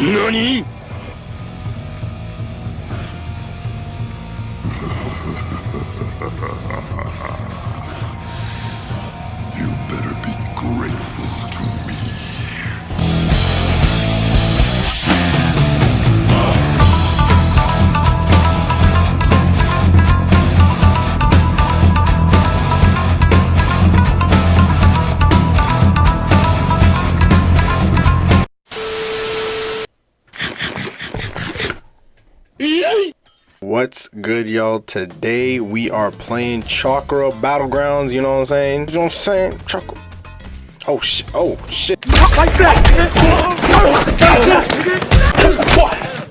何？ハハハハハ What's good, y'all? Today we are playing Chakra Battlegrounds. You know what I'm saying? You know what I'm saying? Chakra. Oh shit! Oh shit!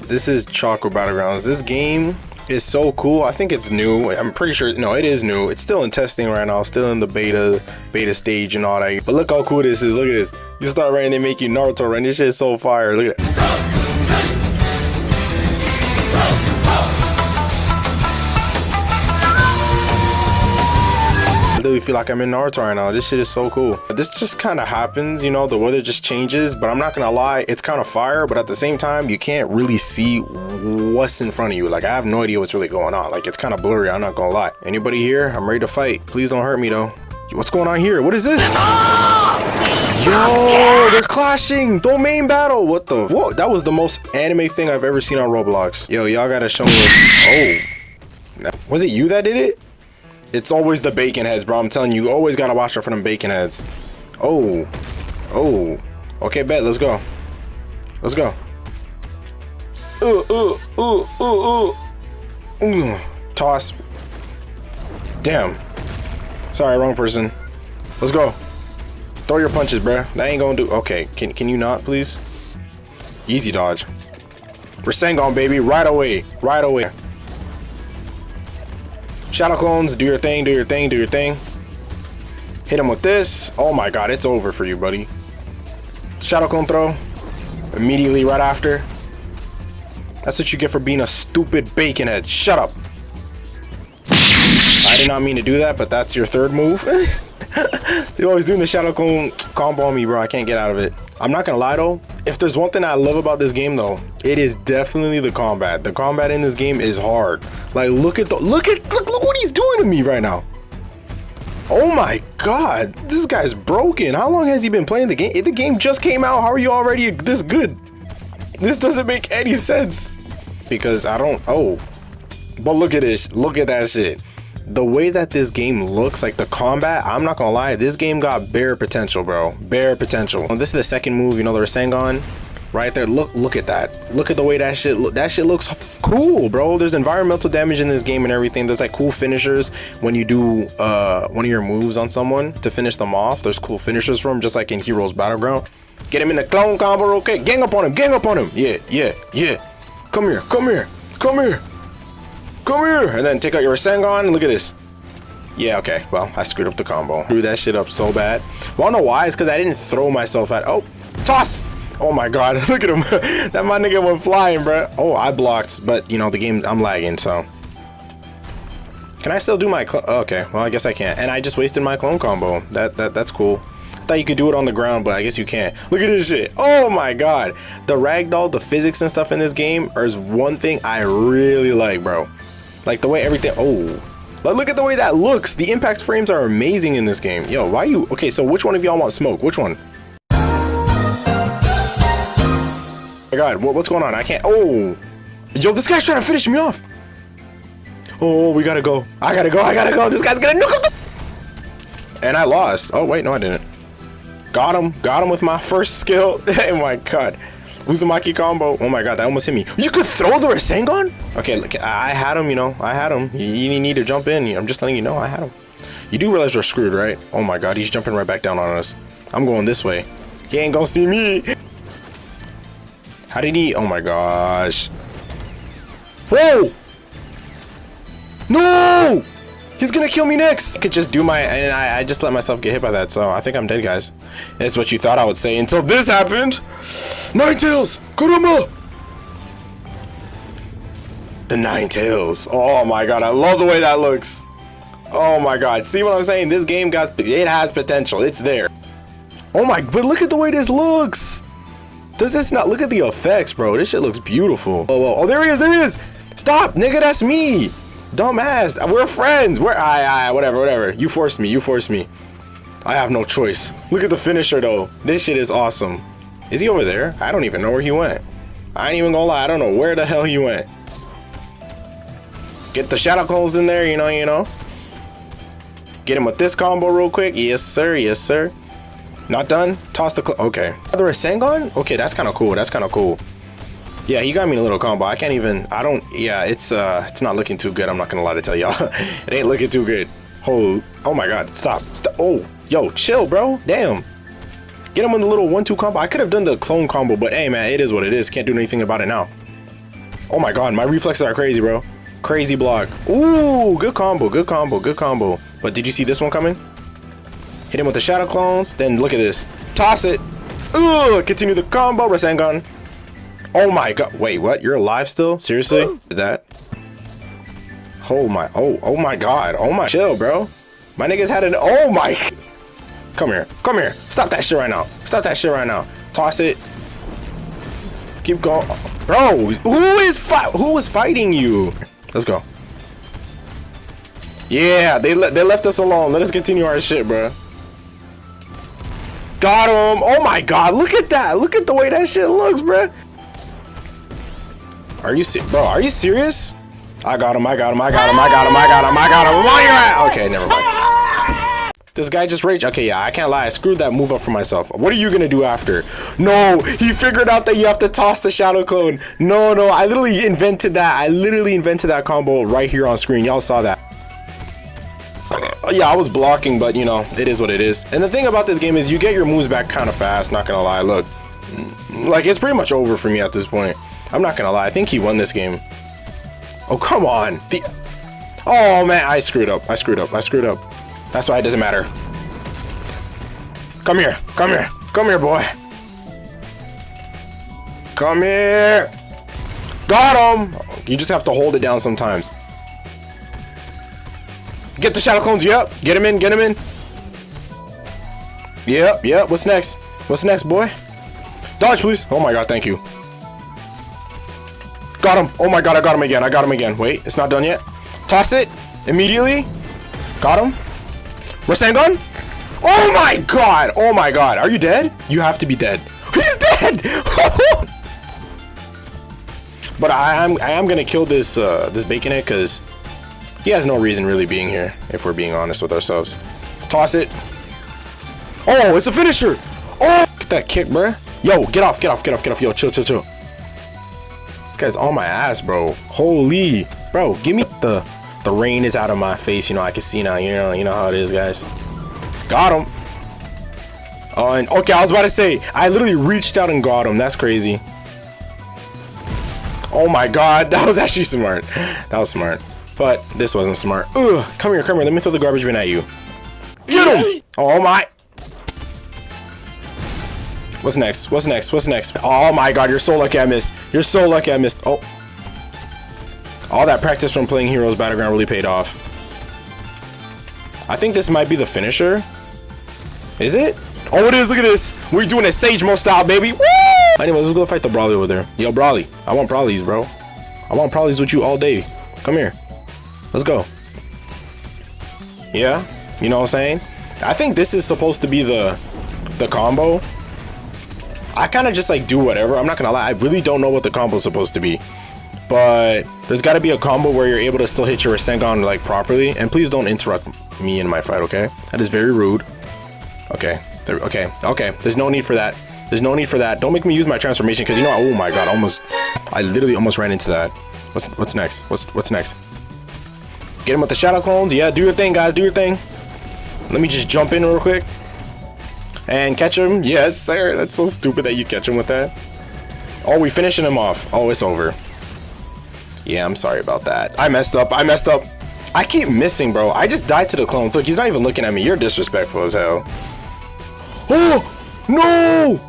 This is Chakra Battlegrounds. This game is so cool. I think it's new. I'm pretty sure. No, it is new. It's still in testing right now. Still in the beta beta stage and all that. But look how cool this is. Look at this. You start running, they make you Naruto run. This shit is so fire. Look at it. Literally feel like I'm in Naruto right now. This shit is so cool. This just kind of happens, you know, the weather just changes, but I'm not gonna lie, it's kind of fire, but at the same time, you can't really see what's in front of you. Like, I have no idea what's really going on. Like, it's kind of blurry, I'm not gonna lie. Anybody here? I'm ready to fight. Please don't hurt me, though. What's going on here? What is this? Yo, they're clashing! Domain battle! What the? Whoa, that was the most anime thing I've ever seen on Roblox. Yo, y'all gotta show me. Oh. Was it you that did it? It's always the bacon heads, bro. I'm telling you, you always gotta watch out for them bacon heads. Oh. Oh. Okay, bet. Let's go. Let's go. Ooh, ooh, ooh, ooh, ooh. Ooh. Toss. Damn. Sorry, wrong person. Let's go. Throw your punches, bruh. That ain't gonna do. Okay, can can you not, please? Easy dodge. We're Rasengan, baby. Right away. Right away. Shadow clones, do your thing, do your thing, do your thing. Hit him with this. Oh my god, it's over for you, buddy. Shadow clone throw. Immediately right after. That's what you get for being a stupid bacon head. Shut up. I did not mean to do that, but that's your third move. They're always doing the shadow clone combo on me, bro. I can't get out of it. I'm not gonna lie though. If there's one thing I love about this game though, it is definitely the combat. The combat in this game is hard. Like look at the look at look look what he's doing to me right now. Oh my god, this guy's broken. How long has he been playing the game? The game just came out. How are you already this good? This doesn't make any sense. Because I don't oh. But look at this. Look at that shit the way that this game looks, like the combat, I'm not gonna lie, this game got bare potential, bro. Bare potential. This is the second move, you know, the Rasengan right there. Look, look at that. Look at the way that shit look. That shit looks cool, bro. There's environmental damage in this game and everything. There's like cool finishers when you do uh, one of your moves on someone to finish them off. There's cool finishers for them, just like in Heroes Battleground. Get him in the clone combo, okay? Gang up on him, gang up on him. Yeah, yeah, yeah. Come here, come here, come here. Come here! And then take out your Rasengan. Look at this. Yeah, okay. Well, I screwed up the combo. Threw that shit up so bad. I don't know why. It's because I didn't throw myself at... Oh! Toss! Oh my god, look at him. that my nigga went flying, bro. Oh, I blocked, but, you know, the game... I'm lagging, so... Can I still do my... Oh, okay, well, I guess I can't. And I just wasted my clone combo. That, that That's cool. I thought you could do it on the ground, but I guess you can't. Look at this shit. Oh my god. The ragdoll, the physics and stuff in this game is one thing I really like, bro. Like the way everything. Oh, like, look at the way that looks. The impact frames are amazing in this game. Yo, why you? Okay, so which one of y'all want smoke? Which one? Oh my God, what, what's going on? I can't. Oh, yo, this guy's trying to finish me off. Oh, we gotta go. I gotta go. I gotta go. This guy's gonna nuke. And I lost. Oh wait, no, I didn't. Got him. Got him with my first skill. oh my God. Uzumaki combo. Oh my god, that almost hit me. You could throw the Rasengan? Okay, look, I had him, you know. I had him. You, you need to jump in. I'm just letting you know I had him. You do realize we're screwed, right? Oh my god, he's jumping right back down on us. I'm going this way. He ain't gonna see me. How did he? Oh my gosh. Whoa! No! He's gonna kill me next! I could just do my- and I, I, just let myself get hit by that, so I think I'm dead, guys. That's what you thought I would say until this happened! Nine Tails! Kurama! The Nine Tails. Oh my god, I love the way that looks. Oh my god, see what I'm saying? This game got- it has potential, it's there. Oh my- but look at the way this looks! Does this not look at the effects, bro? This shit looks beautiful. Oh, oh, oh there he is, there he is. Stop, nigga, that's me. Dumbass. We're friends. We're I, I, whatever, whatever. You forced me. You forced me. I have no choice. Look at the finisher though. This shit is awesome. Is he over there? I don't even know where he went. I ain't even gonna lie. I don't know where the hell he went. Get the shadow clones in there, you know, you know. Get him with this combo real quick. Yes, sir. Yes, sir. Not done? Toss the... Okay. Another Rasengan? Okay, that's kind of cool. That's kind of cool. Yeah, he got me in a little combo. I can't even... I don't... Yeah, it's uh, it's not looking too good. I'm not going to lie to tell y'all. it ain't looking too good. Oh, oh my god. Stop. Stop. Oh, yo, chill, bro. Damn. Get him in the little one-two combo. I could have done the clone combo, but hey, man, it is what it is. Can't do anything about it now. Oh my god, my reflexes are crazy, bro. Crazy block. Ooh, good combo, good combo, good combo. But did you see this one coming? Hit him with the Shadow Clones. Then look at this. Toss it. Ooh, continue the combo. Rasengan. Oh my god. Wait, what? You're alive still? Seriously? Did that? Oh my. Oh, oh my god. Oh my. Chill, bro. My niggas had an. Oh my. Come here. Come here. Stop that shit right now. Stop that shit right now. Toss it. Keep going. Bro, who is fi who is fighting you? Let's go. Yeah, they, le they left us alone. Let us continue our shit, bro. Got him! Oh my god, look at that! Look at the way that shit looks, bro! Are you bro? Are you serious? I got him! I got him! I got him! I got him! I got him! I got him! Where you at? Okay, never mind. This guy just raged. Okay, yeah, I can't lie. I screwed that move up for myself. What are you gonna do after? No, he figured out that you have to toss the shadow clone. No, no, I literally invented that. I literally invented that combo right here on screen. Y'all saw that yeah, I was blocking, but you know, it is what it is. And the thing about this game is you get your moves back kind of fast, not gonna lie. Look, like it's pretty much over for me at this point. I'm not gonna lie, I think he won this game. Oh, come on. The Oh man, I screwed up. I screwed up. I screwed up. That's why it doesn't matter. Come here. Come here. Come here, boy. Come here. Got him. You just have to hold it down sometimes. Get the shadow clones. Yep. Get him in. Get him in. Yep. Yep. What's next? What's next, boy? Dodge, please. Oh my god. Thank you. Got him. Oh my god. I got him again. I got him again. Wait. It's not done yet. Toss it. Immediately. Got him. Rasengan. Oh my god. Oh my god. Are you dead? You have to be dead. He's dead. but I am I am gonna kill this uh, this baconet because he has no reason really being here, if we're being honest with ourselves. Toss it. Oh, it's a finisher! Oh! Get that kick, bruh. Yo, get off, get off, get off, get off. Yo, chill, chill, chill. Guy's on my ass, bro. Holy. Bro, give me the... The rain is out of my face, you know, I can see now, you know, you know how it is, guys. Got him. Oh, and okay, I was about to say, I literally reached out and got him. That's crazy. Oh my god, that was actually smart. That was smart. But this wasn't smart. Ugh, come here, come here. Let me throw the garbage bin at you. Get him! Oh my. What's next? What's next? What's next? Oh my god, you're so lucky I missed. You're so lucky I missed. Oh. All that practice from playing Heroes Battleground really paid off. I think this might be the finisher. Is it? Oh, it is. Look at this. We're doing a Sage Mode style, baby. Woo! Anyways, let's go fight the Brawly over there. Yo, Brawly. I want Brawlies, bro. I want Brawlies with you all day. Come here. Let's go. Yeah, you know what I'm saying? I think this is supposed to be the the combo. I kind of just like do whatever. I'm not gonna lie. I really don't know what the combo is supposed to be. But there's got to be a combo where you're able to still hit your Rasengan like properly. And please don't interrupt me in my fight, okay? That is very rude. Okay. There, okay. Okay. There's no need for that. There's no need for that. Don't make me use my transformation because you know. Oh my god! Almost. I literally almost ran into that. What's what's next? What's what's next? Get him with the shadow clones. Yeah, do your thing, guys. Do your thing. Let me just jump in real quick. And catch him. Yes, sir. That's so stupid that you catch him with that. Oh, we finishing him off. Oh, it's over. Yeah, I'm sorry about that. I messed up. I messed up. I keep missing, bro. I just died to the clones. Look, he's not even looking at me. You're disrespectful as hell. Oh! No!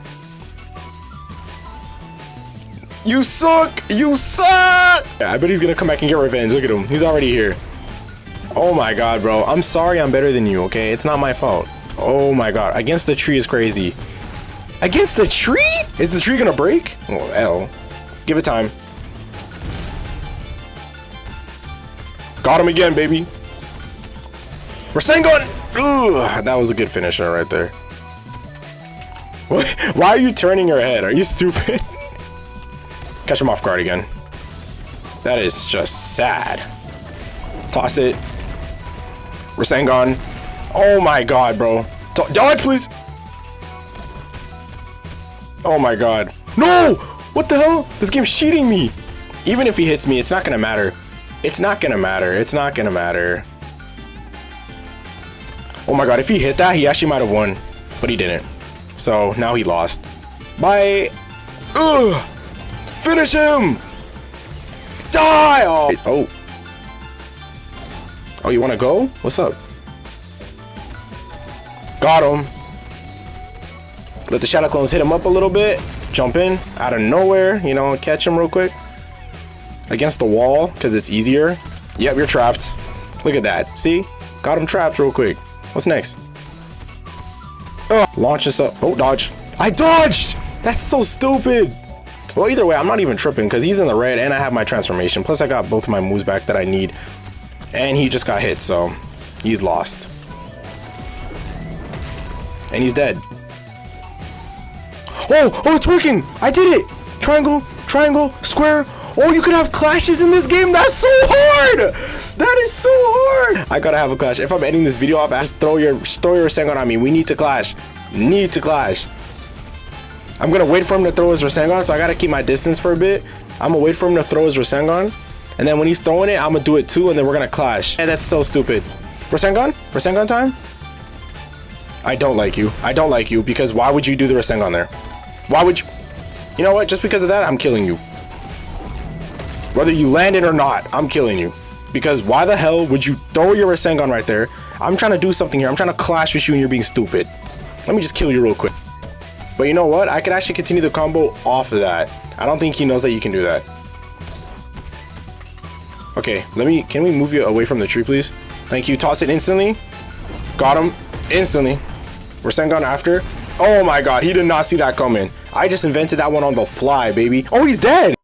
You suck! You suck! Yeah, I bet he's gonna come back and get revenge. Look at him. He's already here. Oh my god, bro. I'm sorry I'm better than you, okay? It's not my fault. Oh my god. Against the tree is crazy. Against the tree? Is the tree gonna break? Oh, L. Give it time. Got him again, baby. Rasengan! Ooh, that was a good finisher right there. What? Why are you turning your head? Are you stupid? Catch him off guard again. That is just sad. Toss it. Rasengan. Oh my god, bro. Dodge, please. Oh my god. No! What the hell? This game's cheating me. Even if he hits me, it's not gonna matter. It's not gonna matter. It's not gonna matter. Oh my god, if he hit that, he actually might have won. But he didn't. So now he lost. Bye. Ugh. Finish him! Die! Oh. Oh. Oh, you wanna go? What's up? Got him. Let the Shadow Clones hit him up a little bit. Jump in out of nowhere, you know, catch him real quick. Against the wall, because it's easier. Yep, you're trapped. Look at that. See? Got him trapped real quick. What's next? Oh, launch this up. Oh, dodge. I dodged! That's so stupid! Well, either way, I'm not even tripping because he's in the red and I have my transformation. Plus, I got both my moves back that I need. And he just got hit, so he's lost. And he's dead. Oh, oh, it's working! I did it! Triangle, triangle, square. Oh, you could have clashes in this game. That's so hard! That is so hard! I gotta have a clash. If I'm ending this video off, just throw your, throw your Rasengan on me. We need to clash. Need to clash. I'm gonna wait for him to throw his Rasengan, so I gotta keep my distance for a bit. I'm gonna wait for him to throw his Rasengan. And then when he's throwing it, I'm gonna do it too, and then we're gonna clash. Hey, that's so stupid. Rasengan? Rasengan time? I don't like you. I don't like you, because why would you do the Rasengan there? Why would you? You know what? Just because of that, I'm killing you. Whether you land it or not, I'm killing you. Because why the hell would you throw your Rasengan right there? I'm trying to do something here. I'm trying to clash with you and you're being stupid. Let me just kill you real quick. But you know what? I could actually continue the combo off of that. I don't think he knows that you can do that. Okay, let me, can we move you away from the tree, please? Thank you. Toss it instantly. Got him instantly. Rasengan after. Oh my god, he did not see that coming. I just invented that one on the fly, baby. Oh, he's dead.